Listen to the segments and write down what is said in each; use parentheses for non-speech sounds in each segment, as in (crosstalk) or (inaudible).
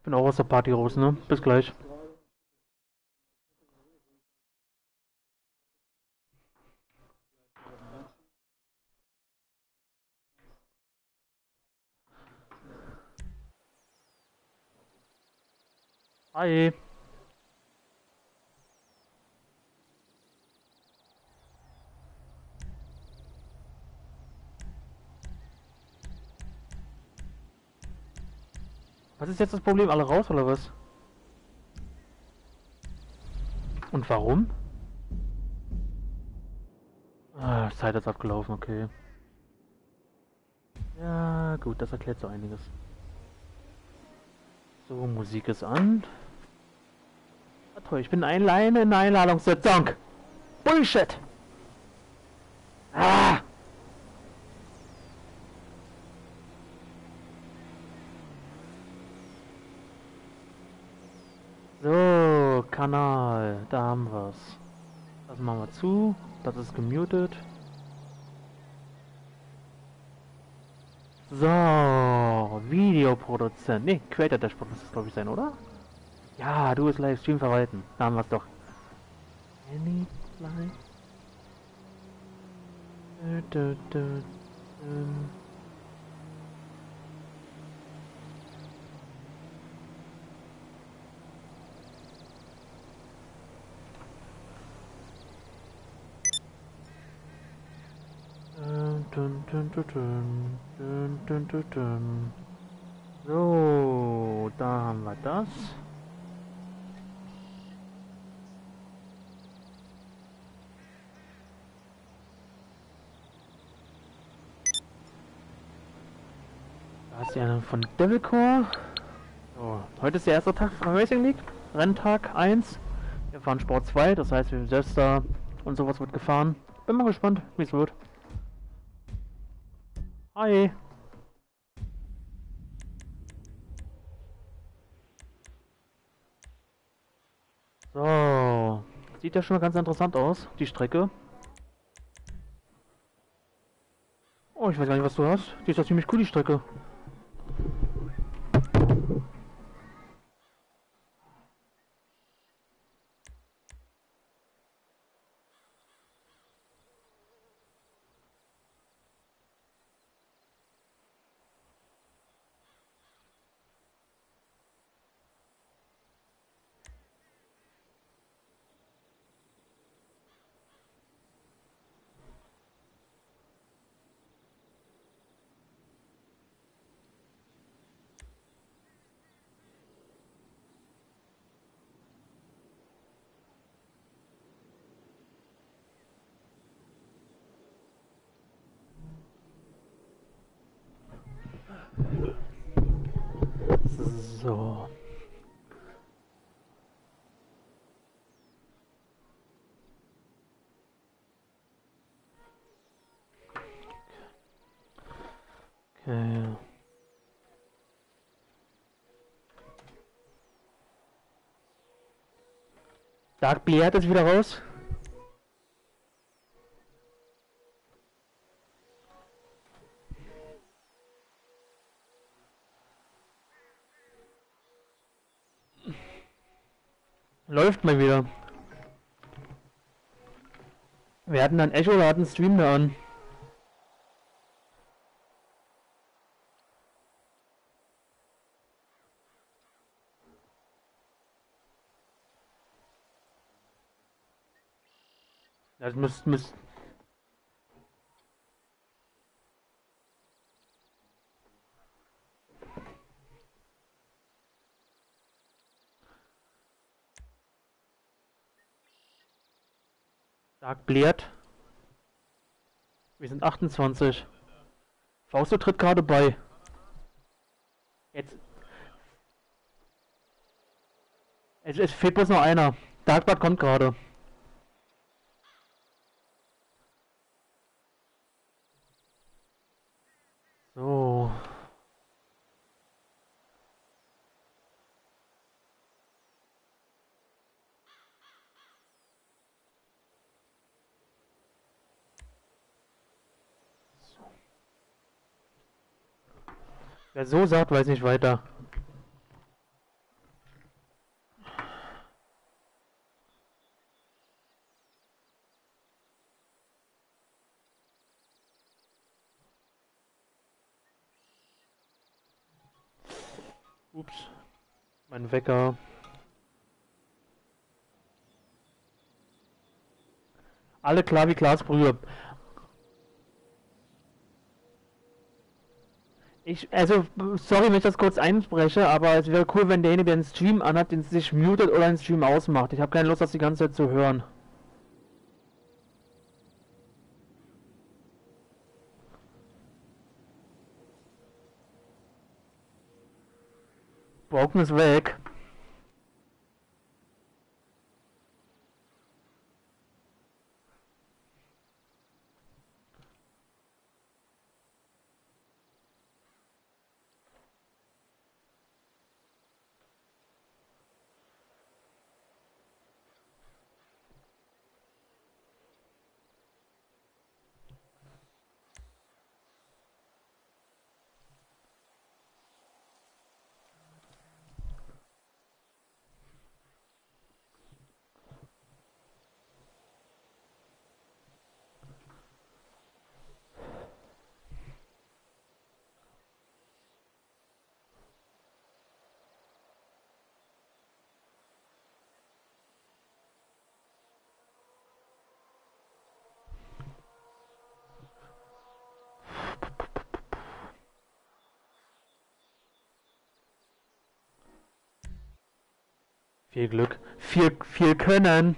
Ich bin auch aus der Party raus, ne? Bis gleich. Hi. Was ist jetzt das Problem? Alle raus oder was? Und warum? Ah, Zeit ist abgelaufen, okay. Ja, gut, das erklärt so einiges. So, Musik ist an. Ah, toll, ich bin alleine in der Einladungssitzung. Bullshit! Ah! So, Kanal, da haben wir's. Das machen wir zu. Das ist gemutet. So, Videoproduzent. Ne, Creator Dashboard muss das glaube ich sein, oder? Ja, du bist Livestream verwalten. Da haben wir es doch. Any live? So, da haben wir das. Da ist ja von Devilcore. So, heute ist der erste Tag von Racing League. Renntag 1. Wir fahren Sport 2, das heißt, wir selbst da und sowas wird gefahren. Bin mal gespannt, wie es wird. Hi. So. Sieht ja schon mal ganz interessant aus, die Strecke. Oh, ich weiß gar nicht, was du hast. Die ist ja ziemlich cool, die Strecke. So. Okay. Dark Blair ist wieder raus. Läuft mal wieder. Wir hatten dann Echo oder hatten Stream da an. Das müsst, müsst, Dark blärt. Wir sind 28. Fausto tritt gerade bei. Jetzt. Es, es fehlt bloß noch einer. Darkbad kommt gerade. Wer so sagt, weiß nicht weiter. Ups, mein Wecker. Alle klar wie Glasbrühe. Ich, also, sorry, wenn ich das kurz einspreche, aber es wäre cool, wenn derjenige, der den Stream anhat, den sich mutet oder den Stream ausmacht. Ich habe keine Lust, das die ganze Zeit zu hören. Broken ist weg. Viel Glück. Viel, viel Können.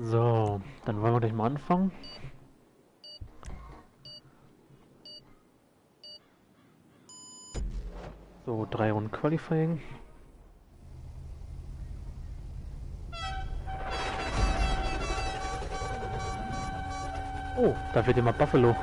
So, dann anfangen. So, drei Runden Qualifying. Oh, da wird immer Buffalo.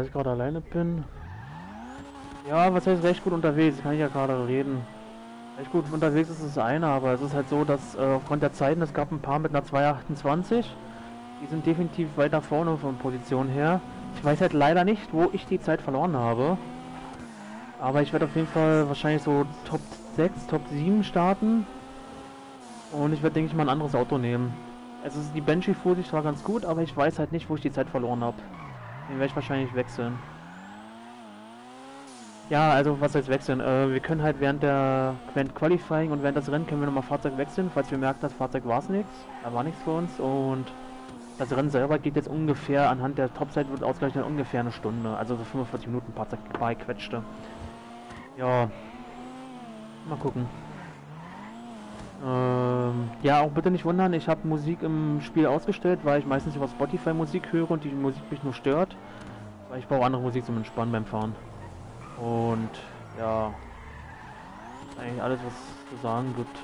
So, da ich gerade alleine bin. Ja, was heißt recht gut unterwegs? Kann ich ja gerade reden. Recht gut unterwegs ist das eine, aber es ist halt so, dass äh, aufgrund der Zeiten, es gab ein paar mit einer 228. Die sind definitiv weiter vorne von Position her. Ich weiß halt leider nicht, wo ich die Zeit verloren habe. Aber ich werde auf jeden Fall wahrscheinlich so Top 6, Top 7 starten. Und ich werde, denke ich, mal ein anderes Auto nehmen. Also die Banshee fuhr sich zwar ganz gut, aber ich weiß halt nicht, wo ich die Zeit verloren habe. Den werde ich wahrscheinlich wechseln. Ja, also was heißt wechseln? Äh, wir können halt während der während Qualifying und während des Rennen können wir nochmal Fahrzeug wechseln, falls wir merken, das Fahrzeug war es nichts. Da war nichts für uns und das Rennen selber geht jetzt ungefähr, anhand der Topzeit wird ausgerechnet ungefähr eine Stunde, also so 45 Minuten Fahrzeug beiquetschte. Ja, mal gucken. Ähm, ja, auch bitte nicht wundern, ich habe Musik im Spiel ausgestellt, weil ich meistens über Spotify Musik höre und die Musik mich nur stört. Weil ich brauche andere Musik zum Entspannen beim Fahren. Und ja, eigentlich alles, was zu sagen gibt.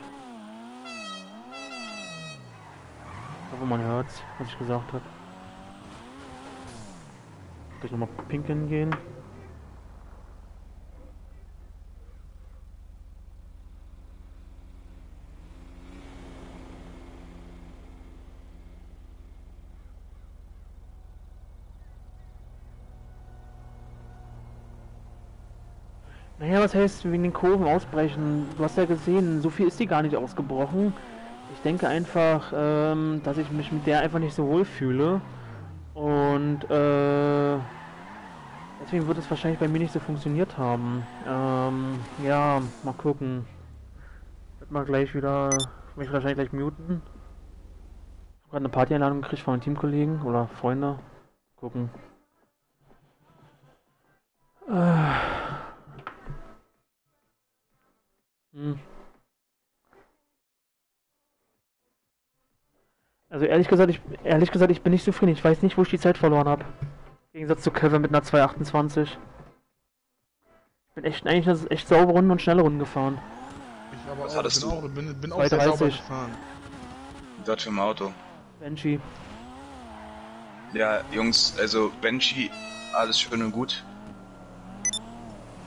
Ich hoffe, man hört, was ich gesagt habe. Gleich nochmal pinkeln gehen. Naja, was heißt wegen den Kurven ausbrechen? Du hast ja gesehen, so viel ist die gar nicht ausgebrochen. Ich denke einfach, ähm, dass ich mich mit der einfach nicht so wohl fühle. Und äh, deswegen wird es wahrscheinlich bei mir nicht so funktioniert haben. Ähm, ja, mal gucken. Wird mal gleich wieder, mich wahrscheinlich gleich muten. Ich habe gerade eine Partyeinladung gekriegt von einem Teamkollegen oder Freunde. Gucken. Äh. Hm. Also ehrlich gesagt, ich ehrlich gesagt, ich bin nicht zufrieden. Ich weiß nicht, wo ich die Zeit verloren habe. Im Gegensatz zu Kevin mit einer 228. Ich bin echt eigentlich eine echt saubere Runden und schnelle Runden gefahren. Ich aber Was auch, hattest bin du? auch, bin, bin auch sehr 230. sauber gefahren. Was für ein Auto? Benji. Ja, Jungs, also Banshee, alles schön und gut.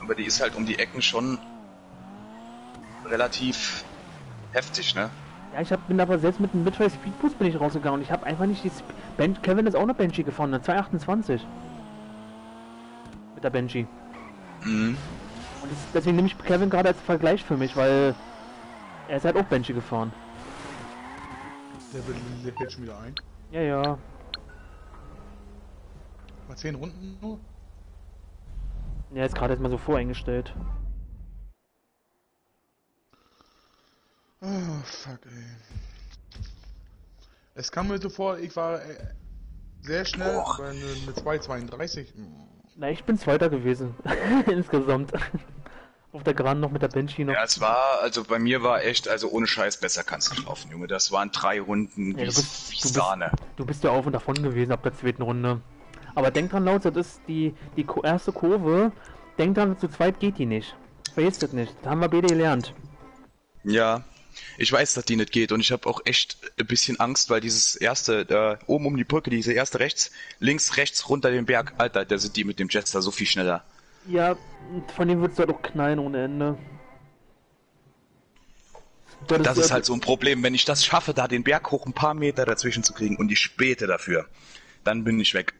Aber die ist halt um die Ecken schon relativ heftig, ne? Ja, ich hab, bin aber selbst mit dem Midway Speedboost bin ich rausgegangen und ich habe einfach nicht die Sp ben Kevin ist auch eine Benji gefahren, eine 228. Mit der Benji. Mhm. Und das, deswegen nehme ich Kevin gerade als Vergleich für mich, weil er ist halt auch Benji gefahren. Der, will- der hält schon wieder ein. Ja, ja. Mal 10 Runden nur? Er ist gerade jetzt mal so voreingestellt. Oh, fuck, ey. Es kam mir so vor, ich war äh, sehr schnell, eine, eine 2,32. mm. Na, ich bin Zweiter gewesen. (laughs) Insgesamt. Auf der Gran noch mit der Benji noch. Ja, es war, also bei mir war echt, also ohne Scheiß besser kannst du laufen, Junge. Das waren drei Runden Ja, wie, du bist- wie du bist- Sahne. Du bist ja auf und davon gewesen ab der zweiten Runde. Aber denk dran, Laut, das ist die, die erste Kurve. Denk dran, zu zweit geht die nicht. Vergiss das nicht. Das haben wir beide gelernt. Ja, ich weiß, dass die nicht geht und ich habe auch echt ein bisschen Angst, weil dieses erste, da oben um die Brücke, diese erste rechts, links, rechts runter den Berg, Alter, da sind die mit dem Jester so viel schneller. Ja, von dem würdest du halt auch knallen ohne Ende. Das, Das ist halt so ein Problem, wenn ich das schaffe, da den Berg hoch ein paar Meter dazwischen zu kriegen und die Späte dafür, dann bin ich weg.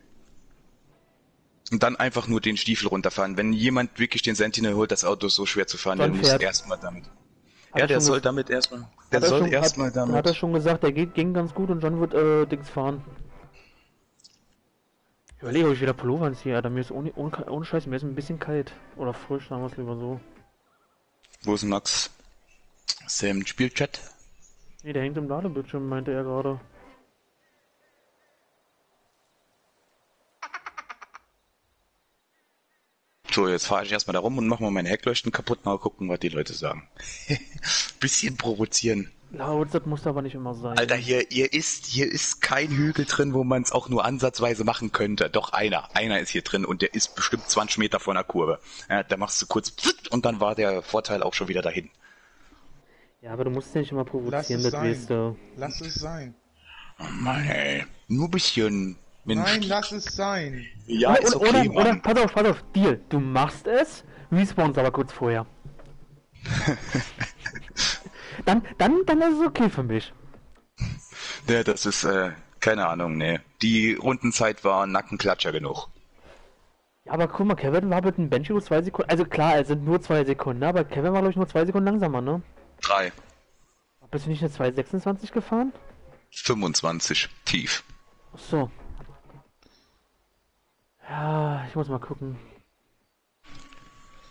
Und dann einfach nur den Stiefel runterfahren. Wenn jemand wirklich den Sentinel holt, das Auto ist so schwer zu fahren, John der muss erstmal damit. Ja, er der soll damit erstmal. Der er soll erstmal hat, damit. Hat er schon gesagt, der geht, ging ganz gut und John wird äh, Dings fahren. Ich überlege, ob ich wieder Pullover anziehe, Alter. Mir ist ohne, ohne, ohne Scheiß, mir ist ein bisschen kalt. Oder frisch, sagen wir es lieber so. Wo ist Max? Im Spielchat? Nee, der hängt im Ladebildschirm, meinte er gerade. So, jetzt fahre ich erstmal da rum und mache mal meine Heckleuchten kaputt, mal gucken, was die Leute sagen. (laughs) Bisschen provozieren. Laut, das muss aber nicht immer sein. Alter, hier, hier ist, hier ist kein Hügel drin, wo man es auch nur ansatzweise machen könnte. Doch einer, einer ist hier drin und der ist bestimmt 20 Meter vor einer Kurve. Ja, da machst du kurz und dann war der Vorteil auch schon wieder dahin. Ja, aber du musst ja nicht immer provozieren, das sein. du. Lass es sein. Oh Mann, ey. Nur ein bisschen. Mensch. Nein, lass es sein. ja, oder, ist oder, okay, oder, oder, pass auf, pass auf, Deal. Du machst es, respawnst aber kurz vorher. (laughs) dann, dann, dann ist es okay für mich. Ja, das ist, äh, keine Ahnung, nee. Die Rundenzeit war Nackenklatscher genug. Ja, aber guck mal, Kevin war mit dem nur zwei Sekunden. Also klar, es sind nur zwei Sekunden, aber Kevin war, glaube ich, nur zwei Sekunden langsamer, ne? Drei. Bist du nicht eine 226 gefahren? 25. Tief. Ach so. Ja, ich muss mal gucken.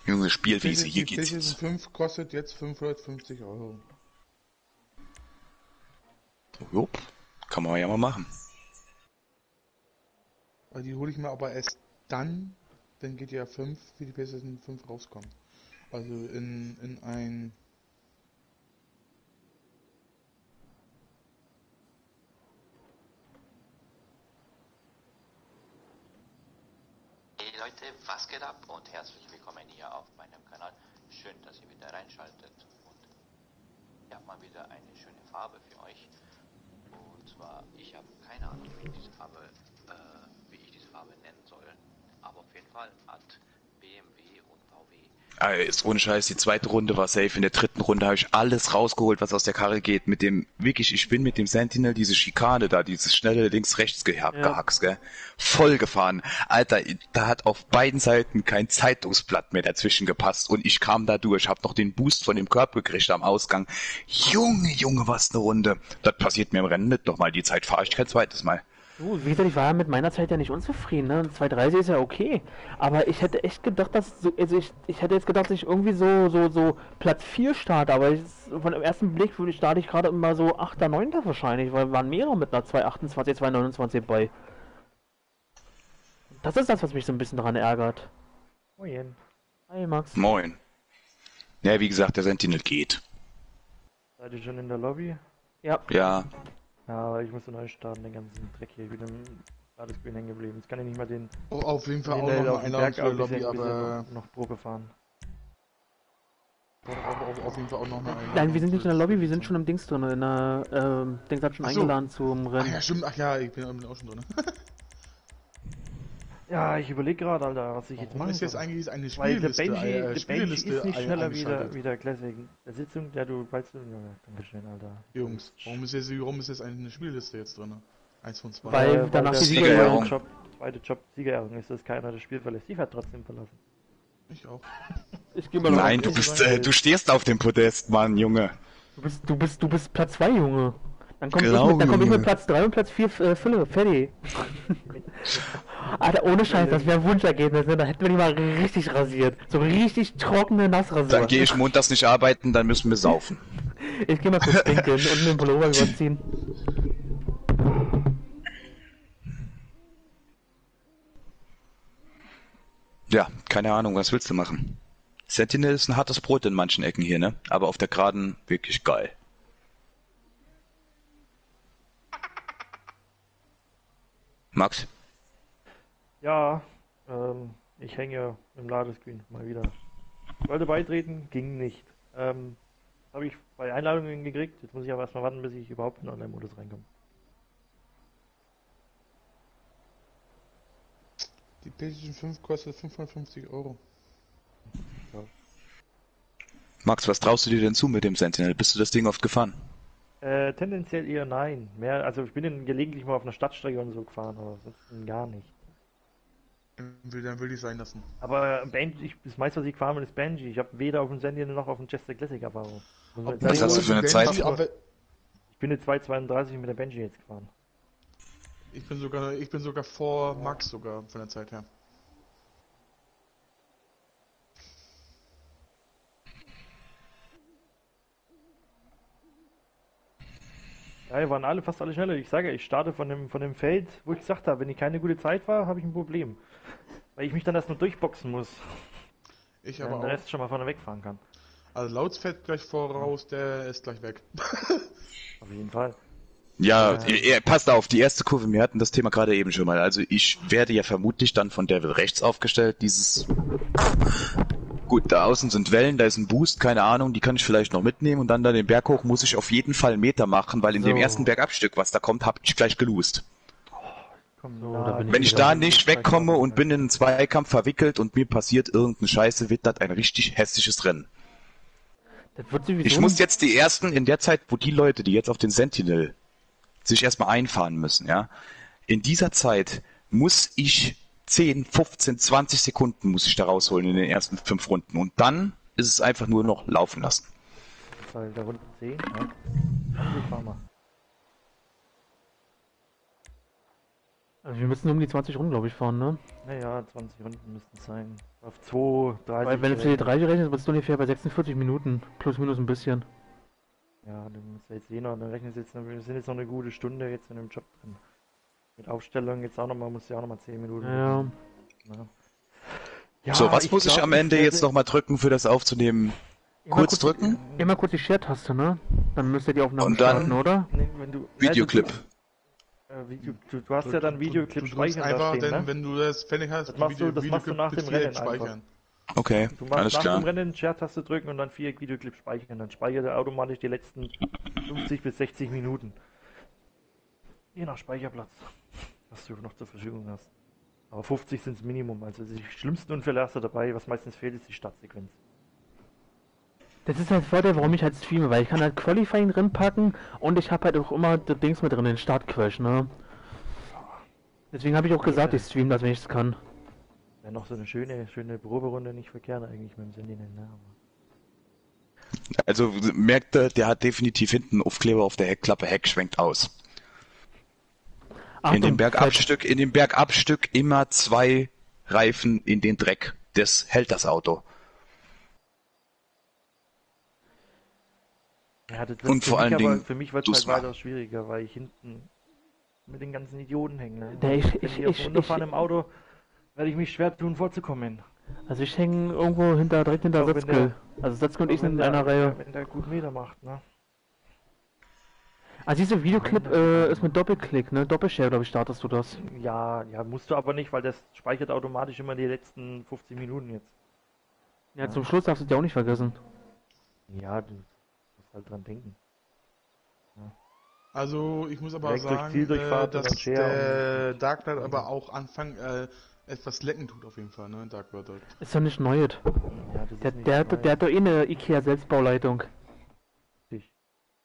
Junge Spielwiese, Die hier geht's PlayStation jetzt. 5 kostet jetzt 550 Euro. Jupp, kann man ja mal machen. Weil die hole ich mir aber erst dann, wenn GTA 5 für die PlayStation 5 rauskommt. Also in, in ein Leute, was geht ab und herzlich willkommen hier auf meinem Kanal. Schön, dass ihr wieder reinschaltet und ich habe mal wieder eine schöne Farbe für euch. Und zwar, ich habe keine Ahnung, wie, diese Farbe, äh, wie ich diese Farbe nennen soll, aber auf jeden Fall hat BMW Ah, ist ohne Scheiß, die zweite Runde war safe. In der dritten Runde habe ich alles rausgeholt, was aus der Karre geht. Mit dem, wirklich, ich bin mit dem Sentinel diese Schikane da, dieses schnelle links-rechts Ja. gehackst, gell? Voll gefahren. Alter, da hat auf beiden Seiten kein Zeitungsblatt mehr dazwischen gepasst und ich kam da durch, hab noch den Boost von dem Körper gekriegt am Ausgang. Junge, Junge, was eine Runde. Das passiert mir im Rennen nicht nochmal. Die Zeit fahre ich kein zweites Mal. Du, wie gesagt, ich war ja mit meiner Zeit ja nicht unzufrieden, ne? 230 ist ja okay. Aber ich hätte echt gedacht, dass so, also ich, ich hätte jetzt gedacht, dass ich irgendwie so, so, so Platz 4 starte, aber ich, von dem ersten Blick würde ich starte ich gerade immer so 8., 9. wahrscheinlich, weil waren mehrere mit einer 228, 229 bei. Das ist das, was mich so ein bisschen daran ärgert. Moin. Hi Max. Moin. Ja, wie gesagt, der Sentinel geht. Seid ihr schon in der Lobby? Ja, Ja, Ja, aber ich musste neu starten, den ganzen Dreck hier. Ich bin im Ladescreen hängen geblieben. Jetzt kann ich nicht mal den, Oh, auf jeden Fall auch noch auf eine den Berg bis Lobby, er- er aber noch, Probe fahren. auf, auf, auf jeden Fall auch noch eine Einladung. nein, wir sind nicht in der Lobby, wir sind schon im Dings drin, in der, ähm, Dings hat schon Ach so. eingeladen zum Ach Rennen. ja, stimmt. Ach ja, ich bin, bin auch schon drin. (laughs) Ja, ich überlege gerade, Alter, was ich jetzt Warum machen ist jetzt eigentlich eine Weil der Spielliste? Benji, äh, der Benji Spielliste ist nicht schneller wie der, wie der Classic. Der Sitzung, ja, du weißt du, ja, Dankeschön, Alter. Jungs, warum ist jetzt, warum ist jetzt eine Spielliste jetzt drin? Eins von zwei. Weil Äh, danach der die Siegerehrung. Job, zweite Job, Siegerehrung ist, dass keiner das Spiel verlässt. Die hat trotzdem verlassen. Ich auch. (laughs) Ich geh mal nein, du bist, äh, du stehst auf dem Podest, Mann, Junge. Du bist, du bist, du bist Platz 2, Junge. Dann komm, Genau, ich, mit, dann komm ich mit Platz 3 und Platz 4 äh, Fülle, fertig. (laughs) Alter, ohne Scheiß, das wäre ein Wunschergebnis, ne? Da hätten wir die mal richtig rasiert. So richtig trockene Nassrasur. Dann gehe ich montags nicht arbeiten, dann müssen wir saufen. (laughs) Ich geh mal kurz pinkeln und den Pullover (laughs) überziehen. Ja, keine Ahnung, was willst du machen? Sentinel ist ein hartes Brot in manchen Ecken hier, ne? Aber auf der Geraden wirklich geil. Max? Ja, ähm, ich hänge im Ladescreen mal wieder. Wollte beitreten, ging nicht. Ähm, habe ich bei Einladungen gekriegt. Jetzt muss ich aber erstmal warten, bis ich überhaupt in den Online-Modus reinkomme. Die PlayStation 5 kostet 550 Euro. Max, was traust du dir denn zu mit dem Sentinel? Bist du das Ding oft gefahren? Äh, tendenziell eher nein. Mehr, also ich bin dann gelegentlich mal auf einer Stadtstrecke und so gefahren, aber sonst gar nicht. Dann will, dann will ich sein lassen. Aber Benji, ich, das meiste, was ich gefahren bin, ist Benji. Ich habe weder auf dem Sentinel noch auf dem Jester Classic Erfahrung. Was sagen. hast du für eine Benji, Zeit? Ich bin eine 232 mit der Benji jetzt gefahren. Ich bin sogar, ich bin sogar vor Max sogar von der Zeit her. Ja, wir waren alle fast alle schneller. Ich sage, ja, ich starte von dem, von dem Feld, wo ich gesagt habe, wenn ich keine gute Zeit war, habe ich ein Problem. Weil ich mich dann erst nur durchboxen muss, Ich aber der auch. Rest schon mal vorne wegfahren kann. Also Lauts fährt gleich voraus, der ist gleich weg. (laughs) Auf jeden Fall. Ja, ihr- passt auf, die erste Kurve, wir hatten das Thema gerade eben schon mal. Also ich werde ja vermutlich dann von Devil rechts aufgestellt, dieses... Gut, da außen sind Wellen, da ist ein Boost, keine Ahnung, die kann ich vielleicht noch mitnehmen und dann da den Berg hoch muss ich auf jeden Fall einen Meter machen, weil in dem So. ersten Bergabstück, was da kommt, hab ich gleich gelost. Komm, So, da Wenn ich da nicht wegkomme und bin in einen Zweikampf verwickelt und mir passiert irgendeine Scheiße, wird das ein richtig hässliches Rennen. Das wird sowieso. Ich muss jetzt die ersten, in der Zeit, wo die Leute, die jetzt auf den Sentinel sich erstmal einfahren müssen, ja, in dieser Zeit muss ich 10, 15, 20 Sekunden muss ich da rausholen in den ersten fünf Runden und dann ist es einfach nur noch laufen lassen. Weil da Runde 10, ja. Komm, wir fahren mal. Also wir müssen um die 20 Runden, glaube ich, fahren, ne? Naja, 20 Runden müssten es sein. Auf 2, 30. Weil wenn du für die 30 rechnest, bist du ungefähr bei 46 Minuten. Plus, minus ein bisschen. Ja, dann musst du jetzt sehen, dann rechnest du jetzt, noch- wir sind jetzt noch eine gute Stunde jetzt in dem Job drin. Mit Aufstellung jetzt auch nochmal, musst du ja auch nochmal 10 Minuten. Ja. Ja. Ja, so, was muss ich glaub, am Ende werde jetzt nochmal drücken, für das aufzunehmen? Immer Kurz drücken? Immer kurz die Share-Taste, ne? Dann müsste die Aufnahme Und dann- starten, oder? Nee, wenn du, Videoclip. Ja, du, Äh, Video, du, du hast Du- ja dann du- Videoclip du speichern da einfach, stehen, denn, ne? wenn du das fertig hast, Das machst du- das machst du nach dem Rennen einfach. speichern. Okay, Du machst alles nach klar. dem Rennen Share-Taste drücken und dann Viereck Videoclip speichern. Dann speichert er automatisch die letzten 50 bis 60 Minuten. Je nach Speicherplatz, was du noch zur Verfügung hast. Aber 50 sind das Minimum. Also die schlimmsten Unfälle hast du dabei. Was meistens fehlt, ist die Startsequenz. Das ist halt Vorteil, warum ich halt streame, weil ich kann halt Qualifying drin packen und ich habe halt auch immer das Dings mit drin, den Startcrash, ne? Deswegen habe ich auch gesagt, ich streame das, wenn ich es kann. Wäre noch so eine schöne, schöne Proberunde nicht verkehrt eigentlich mit dem Sentinel, ne? Aber Also merkt er, der hat definitiv hinten einen Aufkleber auf der Heckklappe, Heck schwenkt aus. In Achtung, dem Bergabstück, in dem Bergabstück immer zwei Reifen in den Dreck. Das hält das Auto. Ja, das Und für vor mich allen Dingen für mich wird es halt weiter schwieriger, weil ich hinten mit den ganzen Idioten hänge. Ne? Ja, ich- Wenn ich- ich- ich- im Auto, werde ich mich schwer tun, vorzukommen. Also ich hänge irgendwo hinter, direkt hinter Setzkill. Also Setzkill und ich sind in Wenn einer der- Reihe. Wenn der gut Meter macht, ne? Also dieser Videoclip äh, ist mit Doppelklick, ne? Doppelshare, glaube ich, startest du das. Ja, ja, musst du aber nicht, weil das speichert automatisch immer die letzten 50 Minuten jetzt. Ja, zum Schluss darfst du ja auch nicht vergessen. Ja, du musst halt dran denken. Also ich muss aber Direkt durch sagen, Zieldurchfahrt äh, dass der Dark Knight aber auch Anfang äh, etwas lecken tut auf jeden Fall, ne? Dark Knight. Ist doch nicht neu. Ja, das Der, der, neu. hat, der hat doch eh eine Ikea-Selbstbauleitung.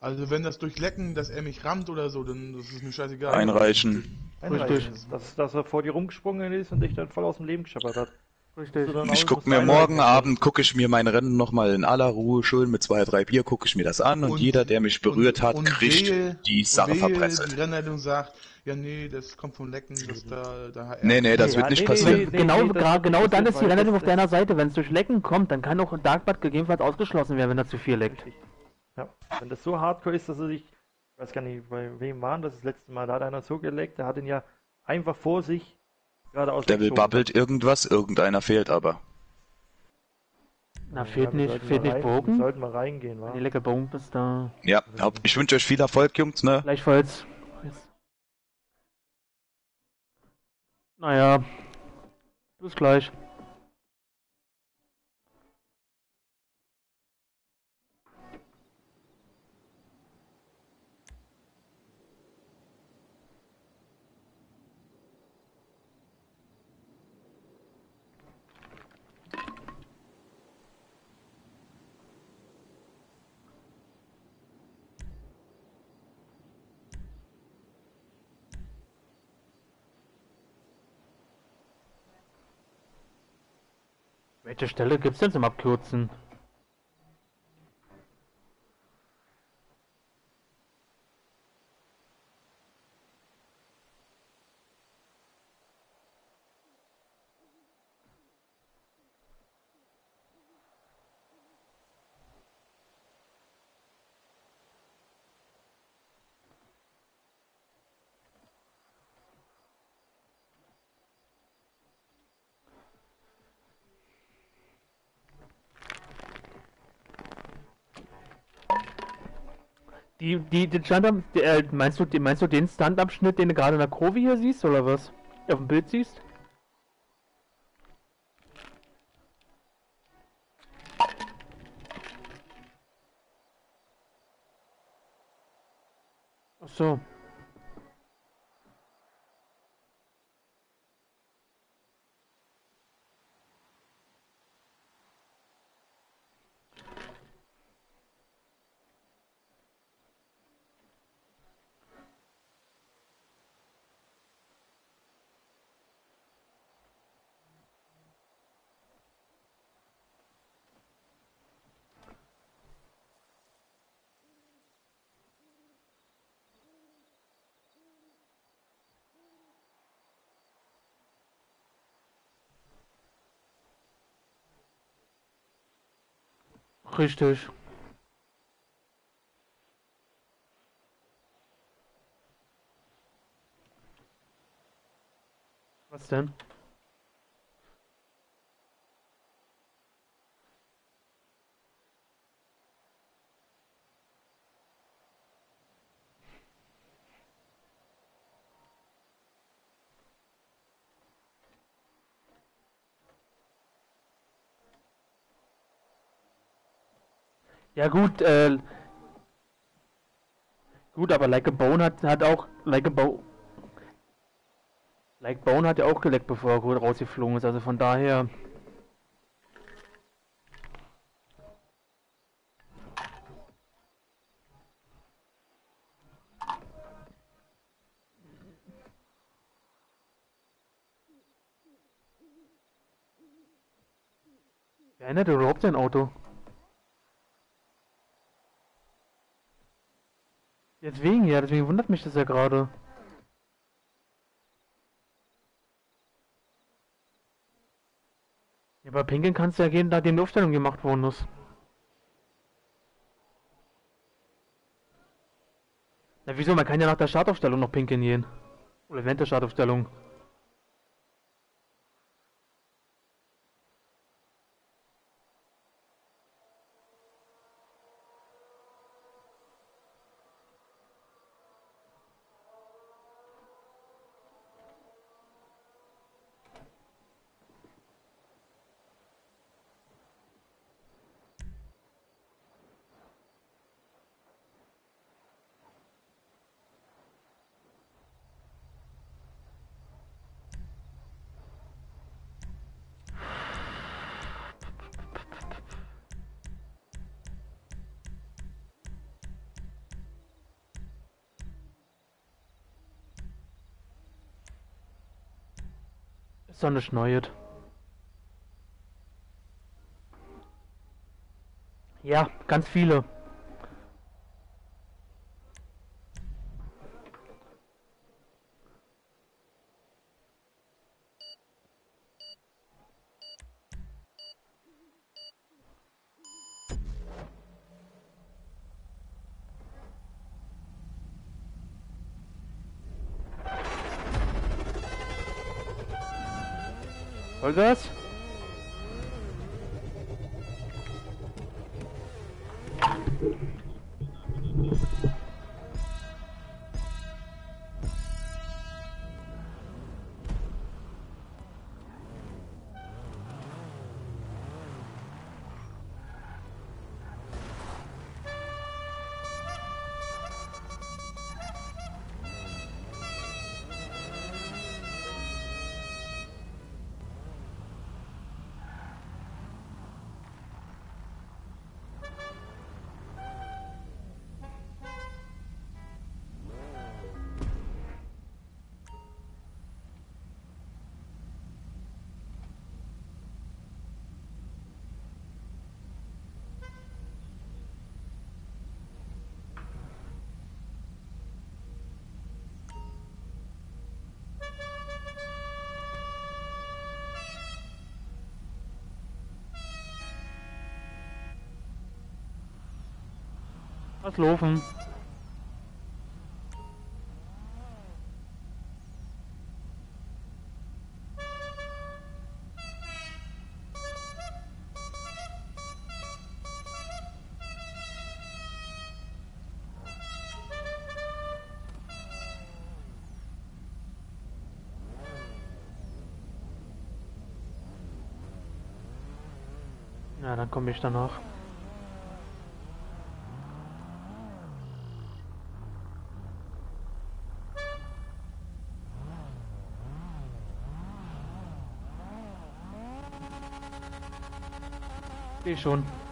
Richtig. Also wenn das durch Lecken, dass er mich rammt oder so, dann das ist mir scheißegal. Einreichen. Einreichen. Dass, dass er vor dir rumgesprungen ist und dich dann voll aus dem Leben gescheppert hat. Richtig. Ich auch- guck musst mir morgen. Abend, gucke ich mir mein Rennen nochmal in aller Ruhe schön mit zwei, drei Bier, gucke ich mir das an und, Und- jeder, der mich berührt hat, und kriegt wehe- die Sache wehe, verpresselt. Die Rennleitung sagt, ja nee, das kommt vom Lecken, das da, da Nee, nee, das Ja, wird nicht nee, passieren. nee, nee. genau, das genau nicht dann ist die Rennleitung das- auf deiner Seite. Wenn es durch Lecken kommt, dann kann auch ein Darkbad gegebenenfalls ausgeschlossen werden, wenn da zu viel leckt. Richtig. Wenn das so hardcore ist, dass er sich, ich weiß gar nicht, bei wem waren das das letzte Mal, da hat einer so geleckt, der hat ihn ja einfach vor sich geradeaus Der will babbelt irgendwas, irgendeiner fehlt aber. Na, Ja, fehlt wir nicht, fehlt nicht rein- Wir Bogen. sollten mal reingehen, wa? Die lecker Bogen bis da. Ja, ich wünsche euch viel Erfolg, Jungs, ne? Gleichfalls. Naja. Bis gleich. Welche Stelle gibt's denn zum Abkürzen? Die, die, den Stand, äh, meinst du, meinst du den Standabschnitt, den du gerade in der Kurve hier siehst, oder was? Auf dem Bild siehst? Ach so. Richtig. Was denn? Ja gut, äh, gut, aber Like a Bone hat, hat auch Like a Bone Like Bone hat ja auch geleckt, bevor er gut rausgeflogen ist, also von daher. Wer ändert überhaupt sein Auto? Deswegen, ja, deswegen wundert mich das ja gerade. Ja, bei Pinkeln kannst du ja gehen, nachdem die Aufstellung gemacht worden ist. Na wieso, man kann ja nach der Startaufstellung noch pinkeln gehen. Oder während der Startaufstellung. Sonne schneit. Ja, ganz viele. Was laufen? Ja, dann komme ich danach. Seh schon.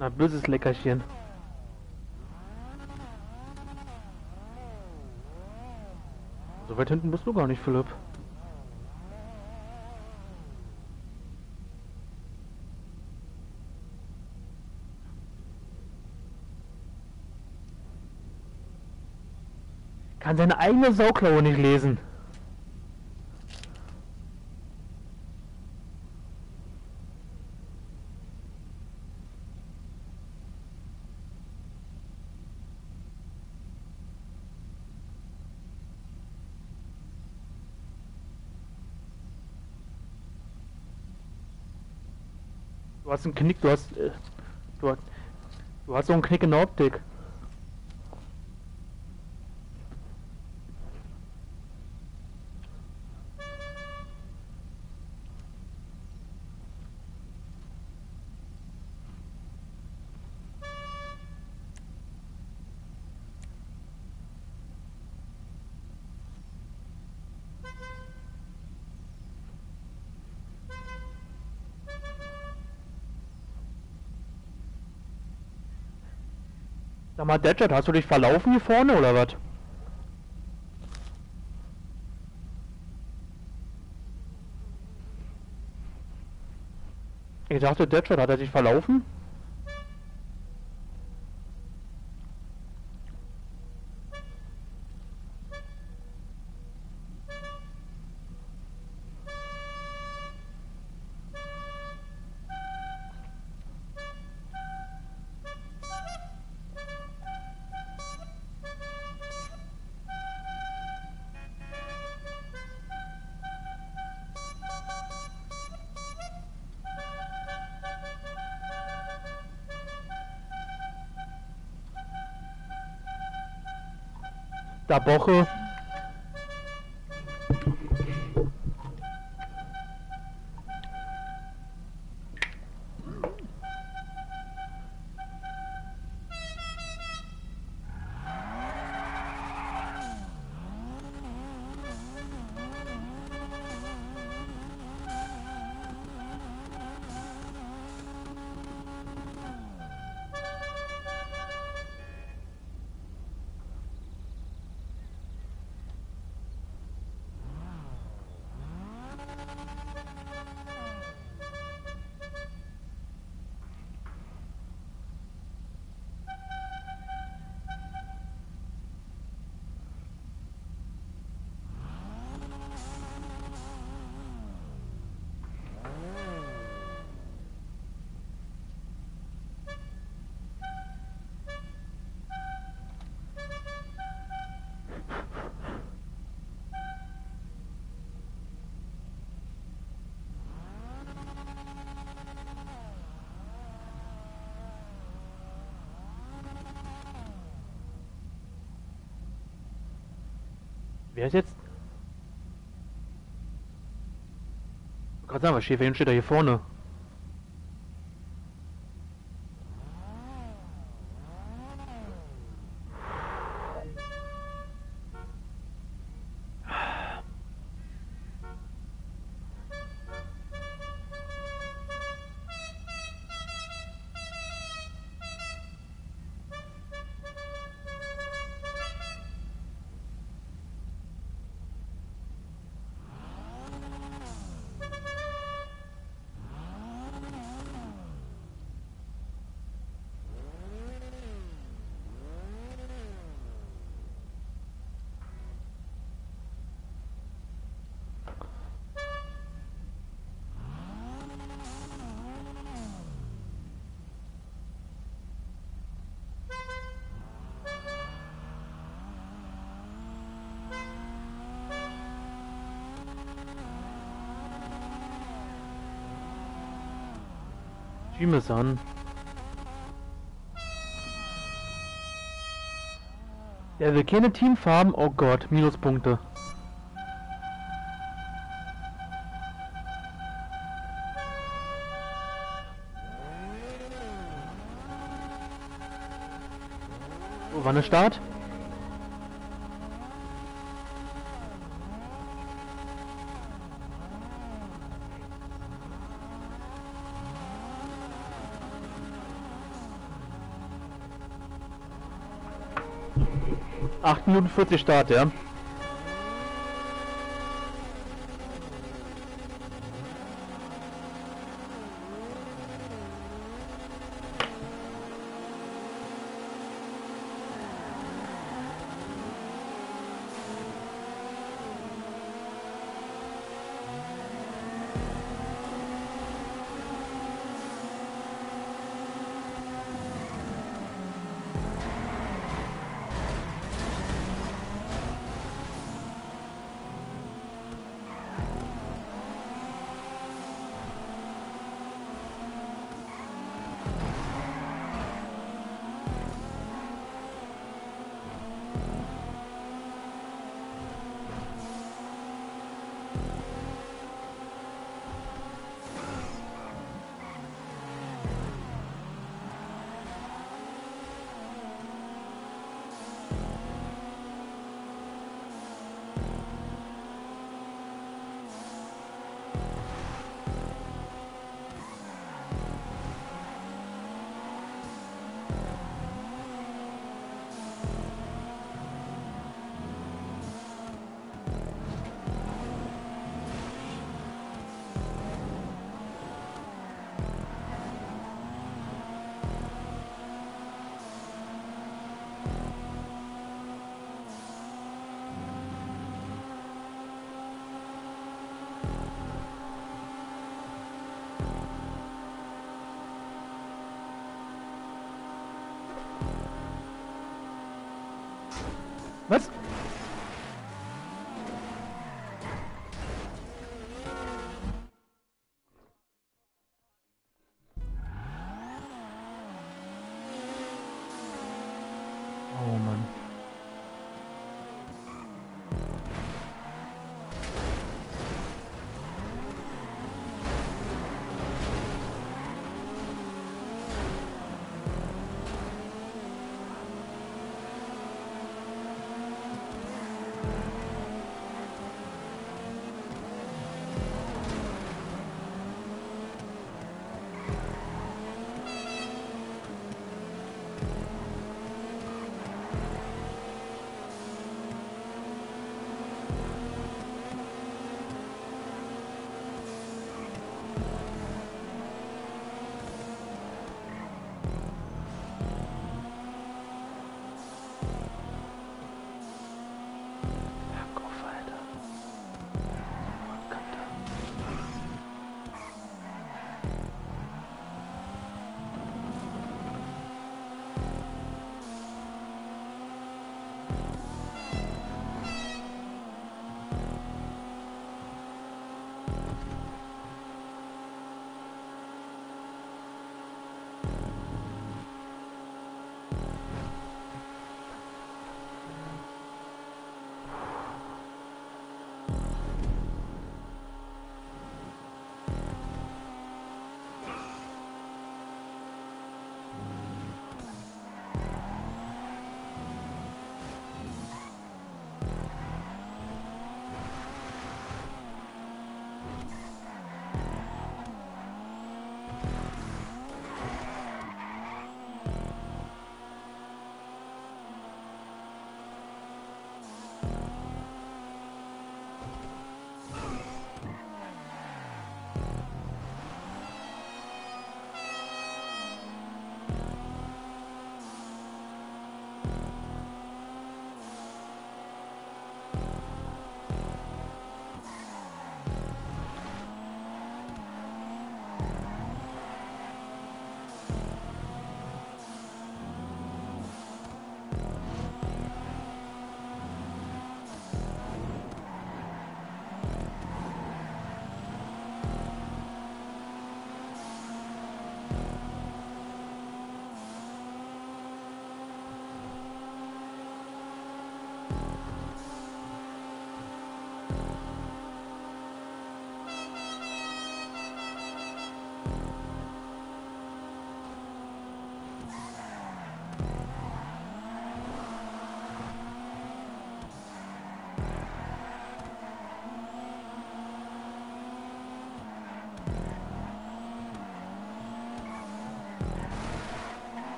Na, böses Leckerchen. So weit hinten bist du gar nicht, Philipp. Kann seine eigene Sauklaue nicht lesen. Du hast einen Knick, du hast, äh, du, hast- du hast so einen Knick in der Optik. Mal, Deadjet, hast du dich verlaufen hier vorne oder was? Ich dachte, Deadshot, hat er sich verlaufen? Da Ich wollte Gerade sagen, was Schäferchen steht da hier vorne. Kostüme. Er will keine Teamfarben. Oh Gott, Minuspunkte. Wo war der Start? Acht Minuten 40 Start, ja.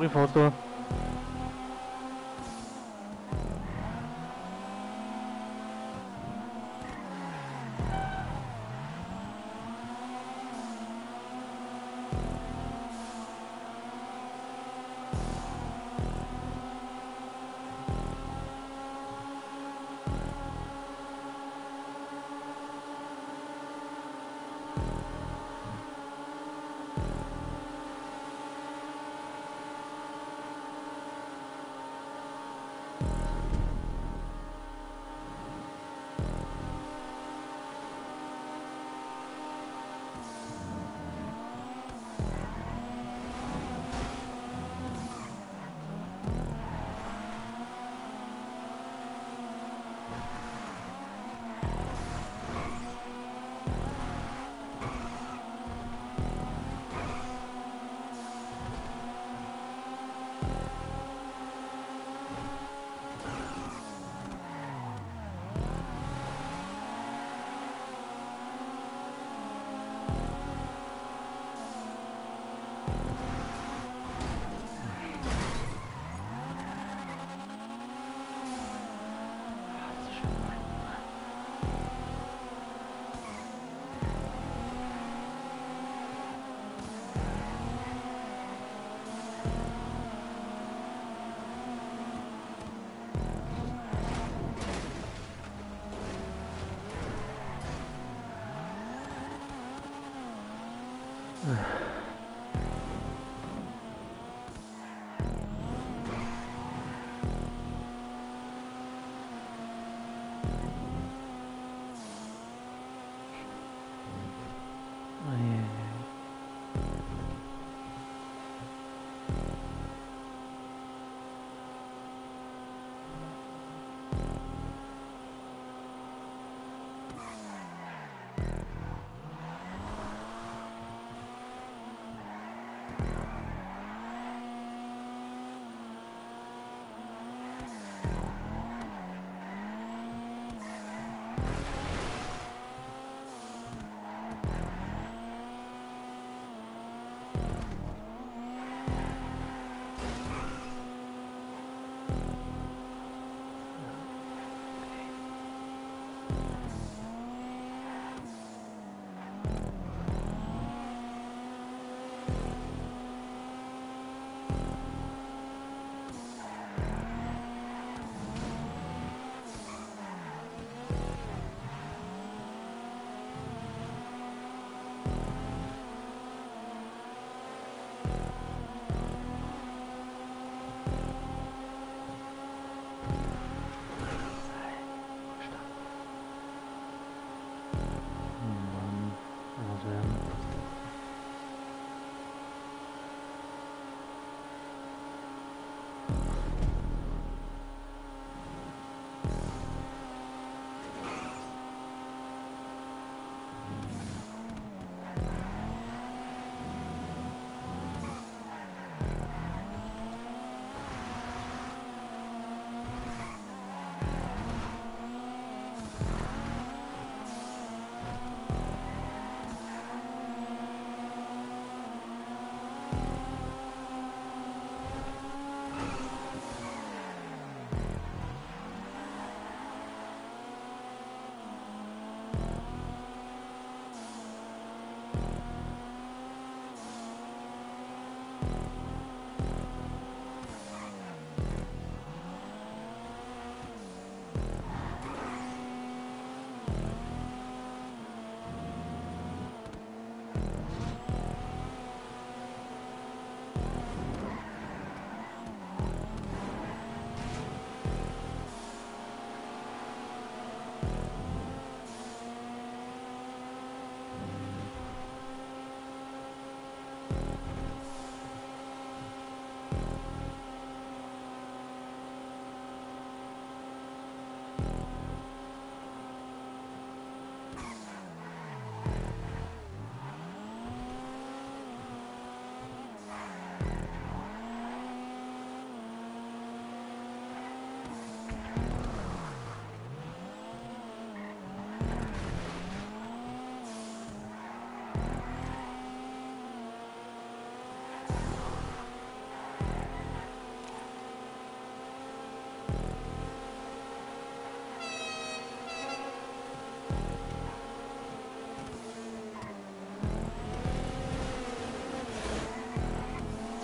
Sorry, Fausto.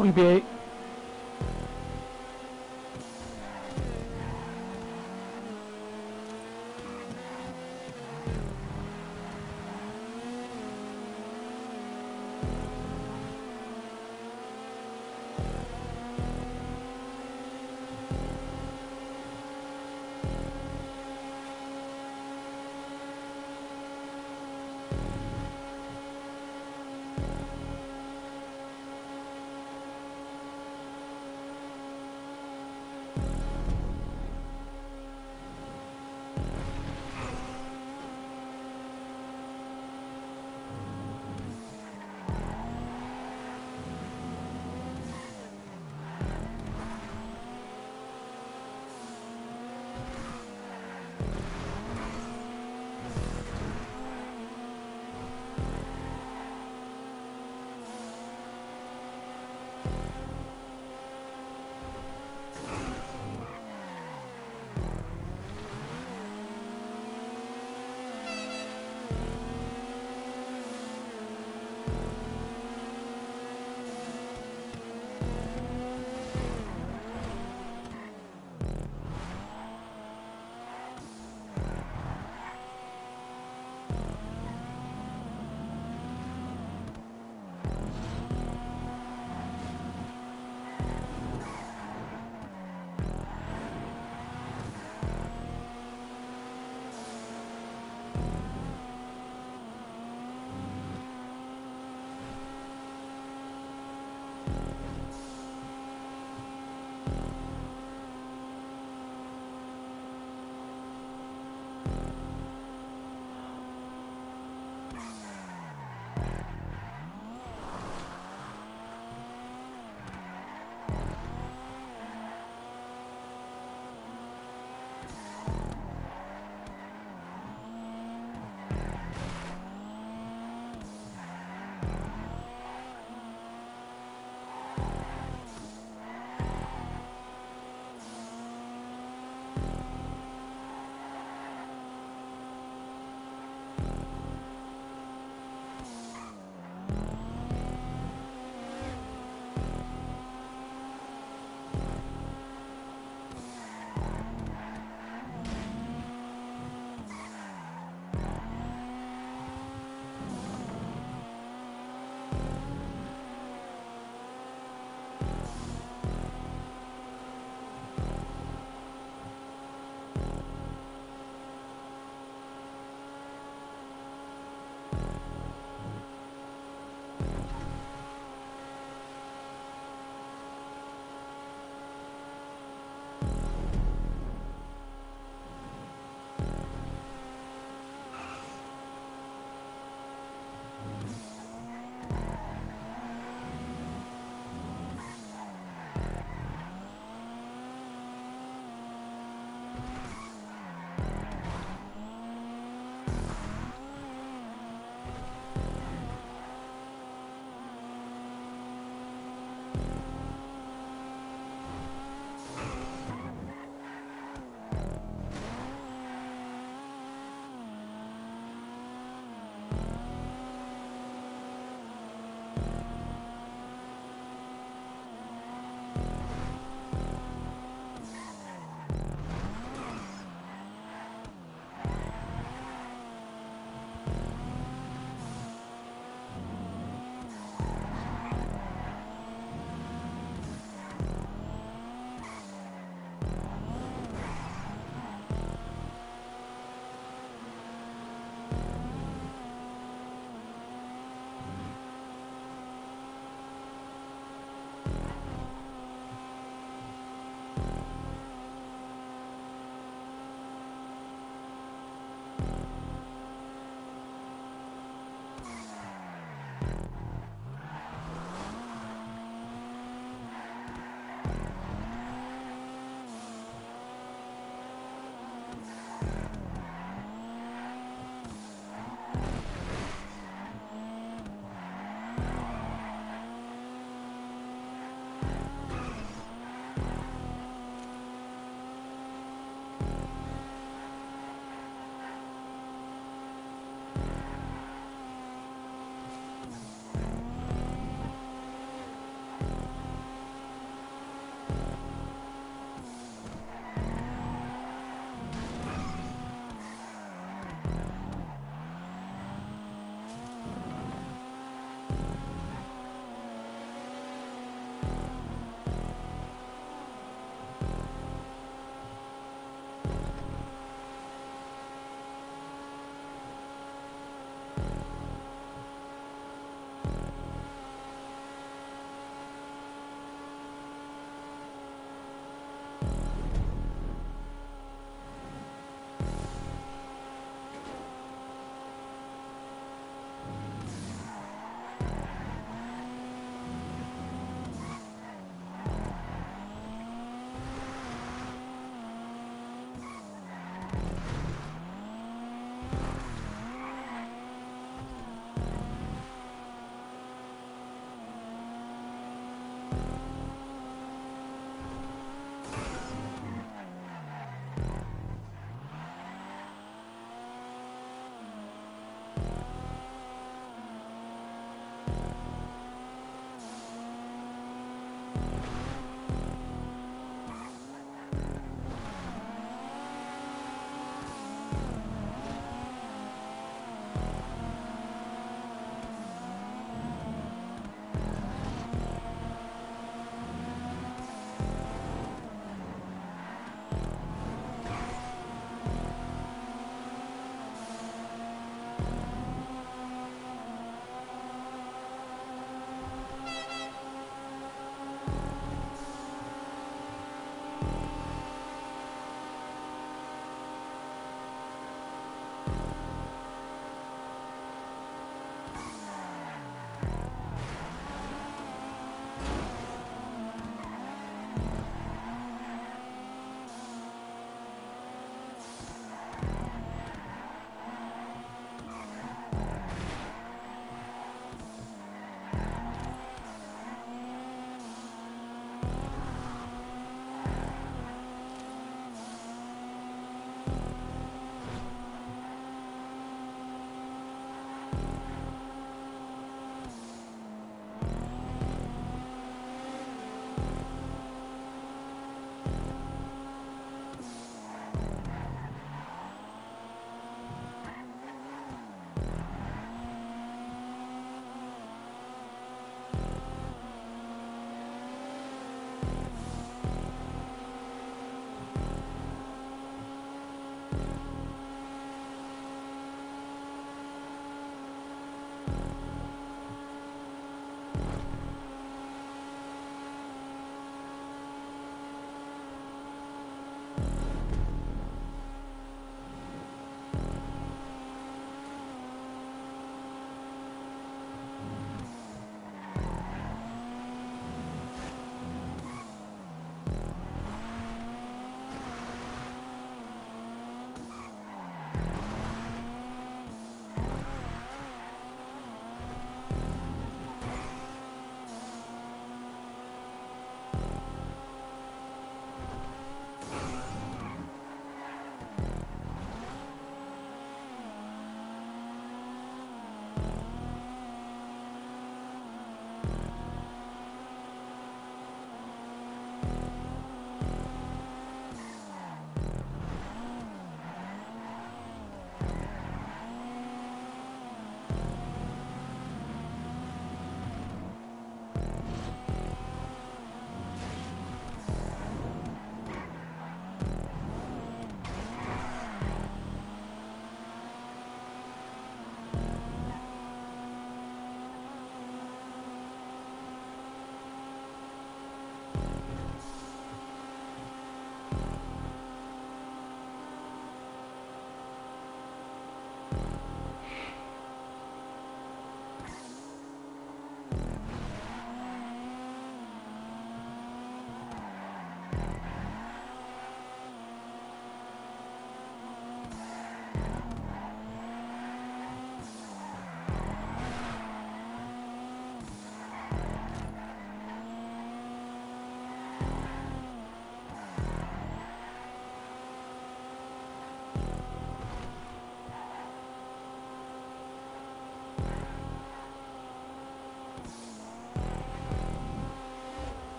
Sorry,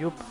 Yup.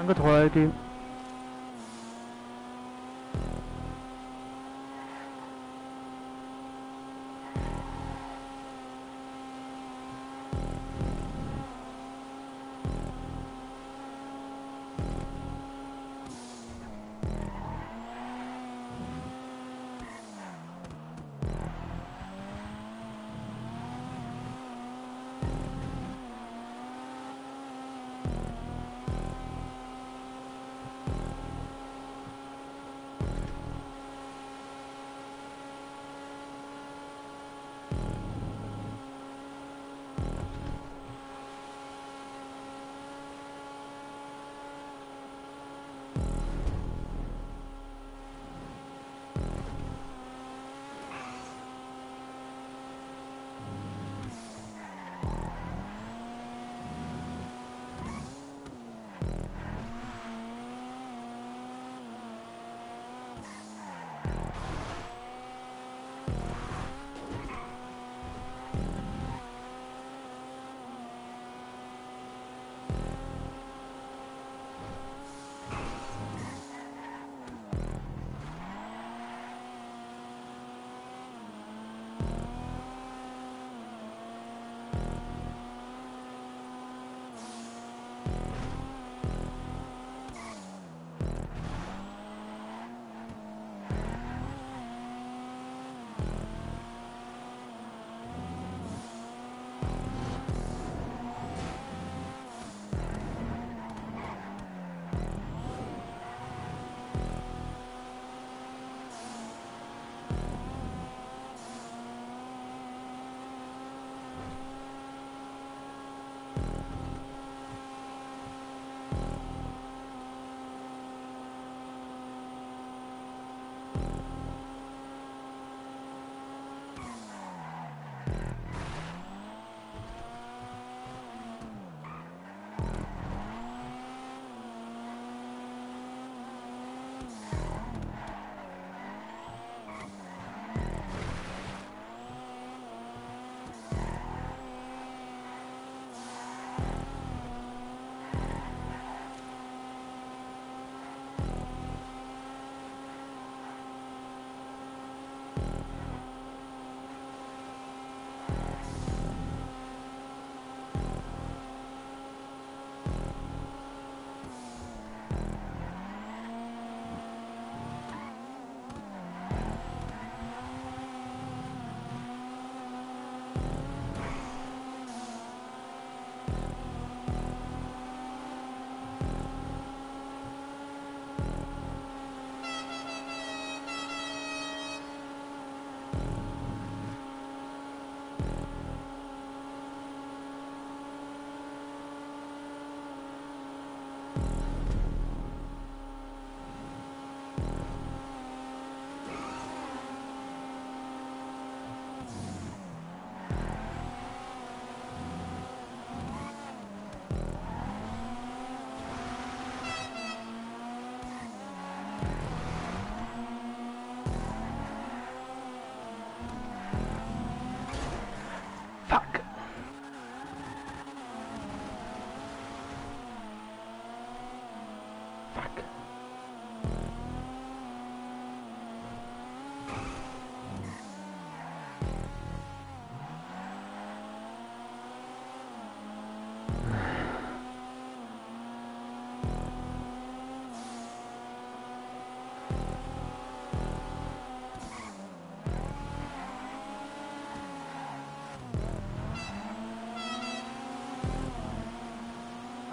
Jupp. Danke, Trollki.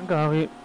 Gary. Ja,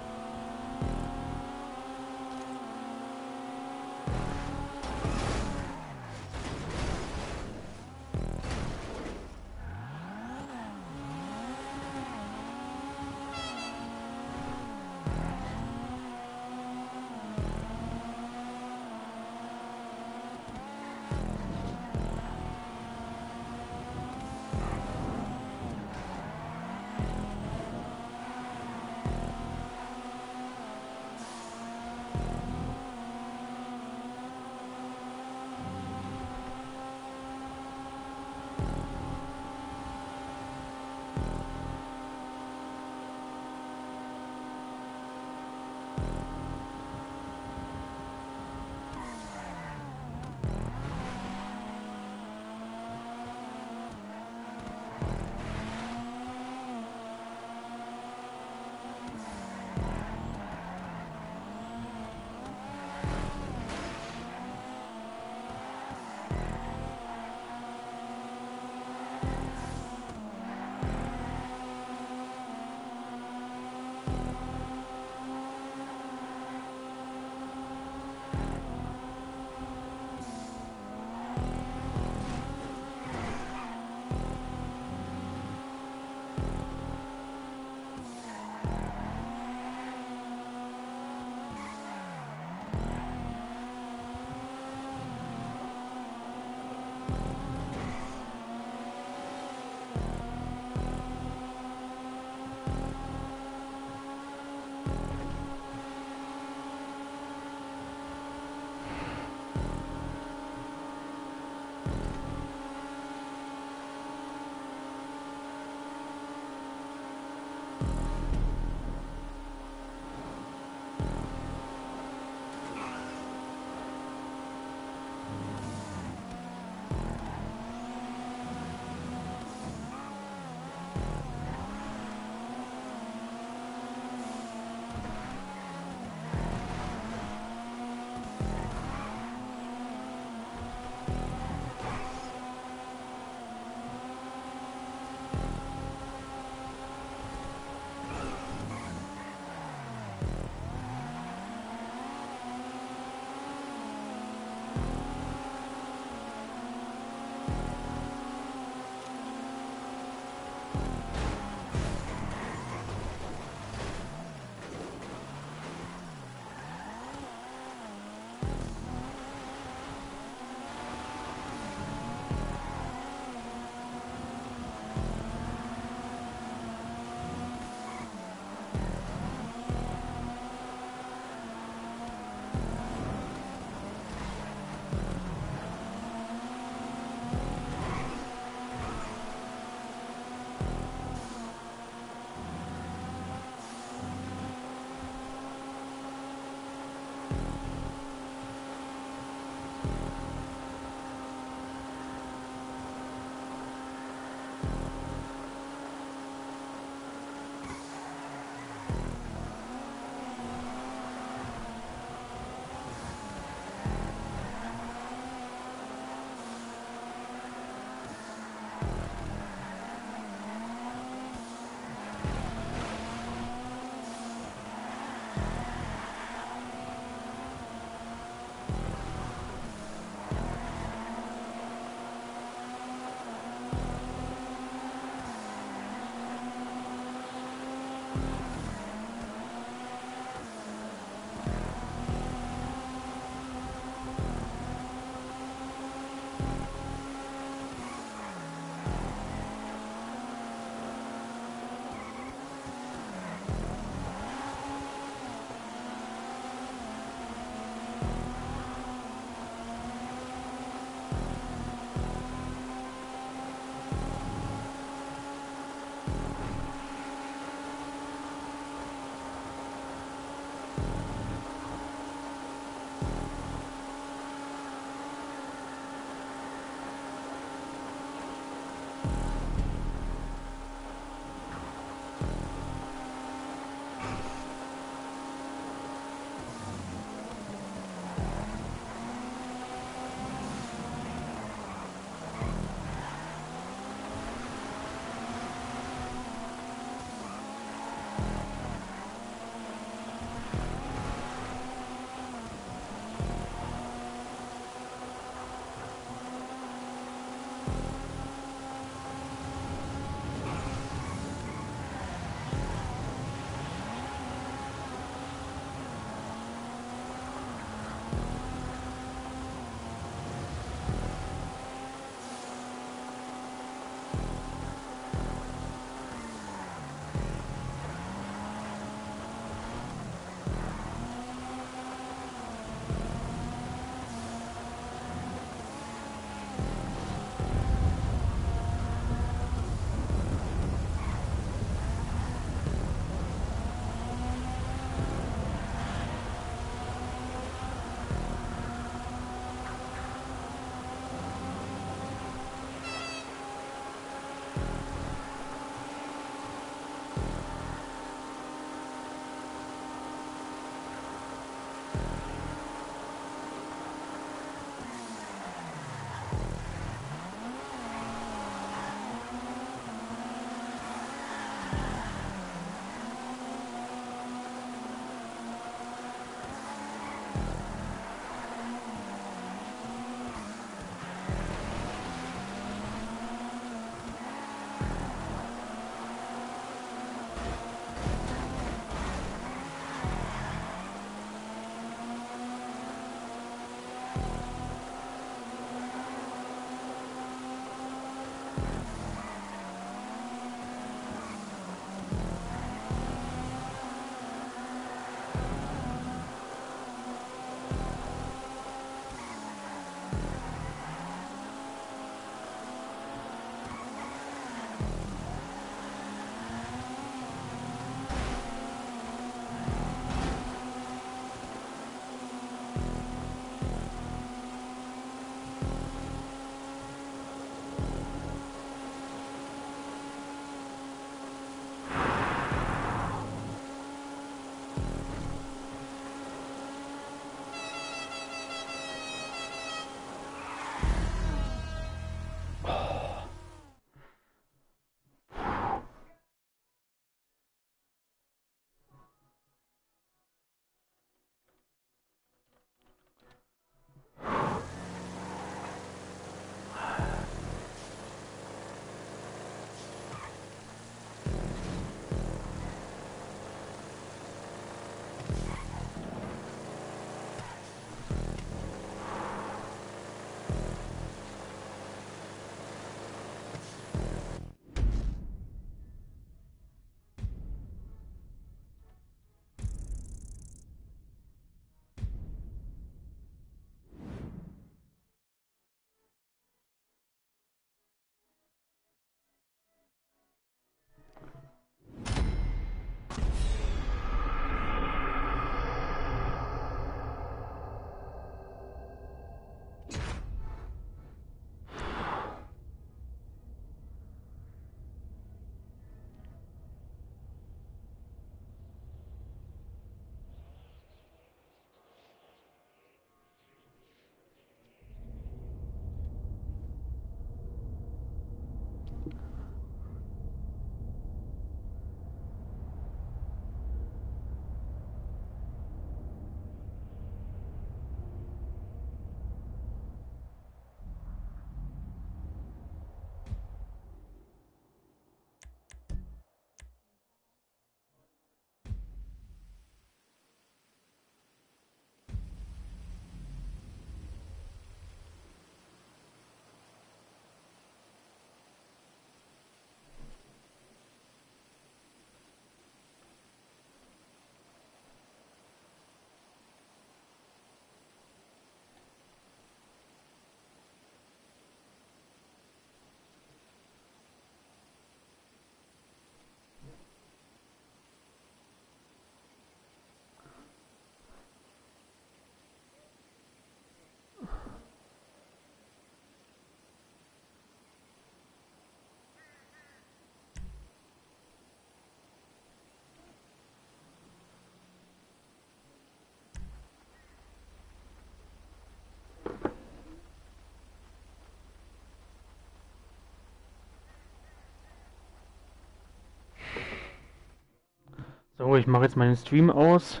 So, ich mache jetzt meinen Stream aus.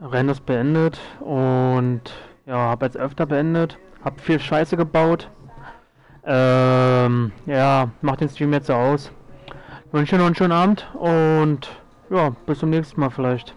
Rennen ist beendet und ja, habe jetzt öfter beendet. Hab viel Scheiße gebaut. Ähm, ja, mach den Stream jetzt aus. Ich wünsche noch einen schönen Abend und ja, bis zum nächsten Mal vielleicht.